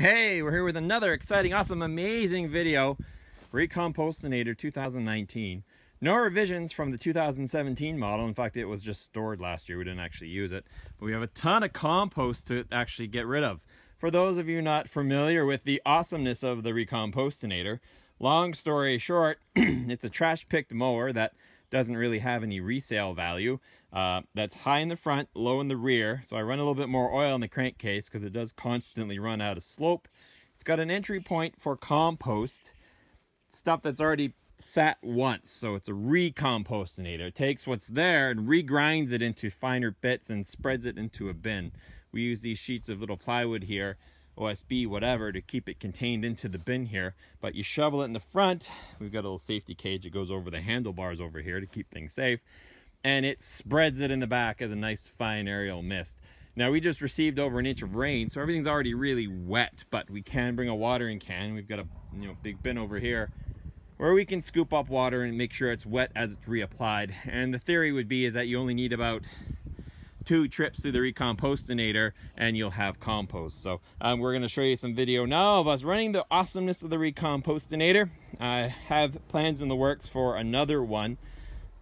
Hey, we're here with another exciting, awesome, amazing video. Recompostanator 2019. No revisions from the 2017 model. In fact, it was just stored last year. We didn't actually use it. But we have a ton of compost to actually get rid of. For those of you not familiar with the awesomeness of the Recompostanator, long story short, it's a trash picked mower that doesn't really have any resale value. Uh, that's high in the front, low in the rear. So I run a little bit more oil in the crankcase because it does constantly run out of slope. It's got an entry point for compost, stuff that's already sat once. So it's a recompostanator. It takes what's there and regrinds it into finer bits and spreads it into a bin. We use these sheets of little plywood here OSB, whatever, to keep it contained into the bin here. But you shovel it in the front. We've got a little safety cage that goes over the handlebars over here to keep things safe and it spreads it in the back as a nice fine aerial mist. Now we just received over an inch of rain, so everything's already really wet, but we can bring a watering can. We've got a you know big bin over here where we can scoop up water and make sure it's wet as it's reapplied. And the theory would be is that you only need about two trips through the recompostanator and you'll have compost. So um, we're gonna show you some video now of us running the awesomeness of the recompostanator. I have plans in the works for another one.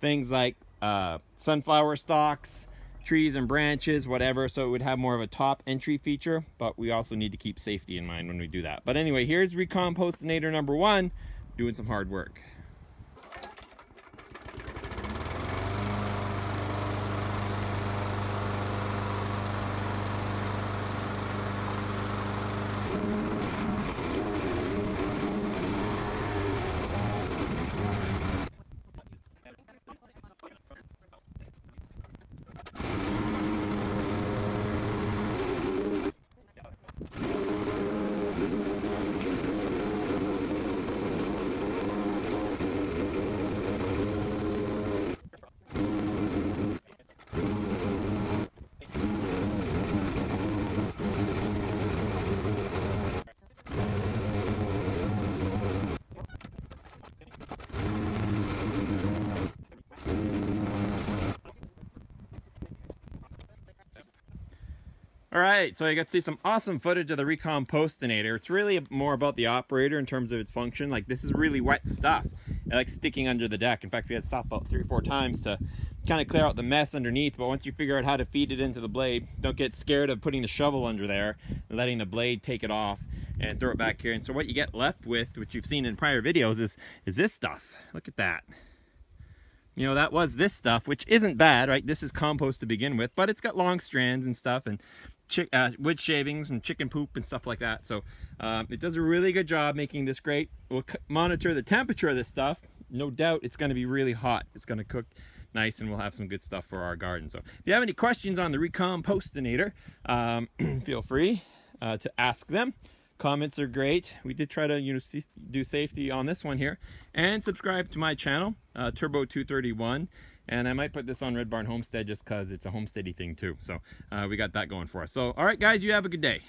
Things like uh, sunflower stalks, trees and branches, whatever. So it would have more of a top entry feature, but we also need to keep safety in mind when we do that. But anyway, here's Recompostanator number one, doing some hard work. All right, so I got to see some awesome footage of the Recompostanator. It's really more about the operator in terms of its function. Like this is really wet stuff. It likes sticking under the deck. In fact, we had to stop about three or four times to kind of clear out the mess underneath. But once you figure out how to feed it into the blade, don't get scared of putting the shovel under there letting the blade take it off and throw it back here. And so what you get left with, which you've seen in prior videos, is, is this stuff. Look at that you know that was this stuff which isn't bad right this is compost to begin with but it's got long strands and stuff and uh, wood shavings and chicken poop and stuff like that. So um, it does a really good job making this great. We'll monitor the temperature of this stuff. No doubt it's going to be really hot. It's going to cook nice and we'll have some good stuff for our garden. So if you have any questions on the Recompostanator, um, feel free uh, to ask them. Comments are great. We did try to you know do safety on this one here. And subscribe to my channel, uh, Turbo 231. And I might put this on Red Barn Homestead just because it's a homesteady thing too. So uh, we got that going for us. So, all right, guys, you have a good day.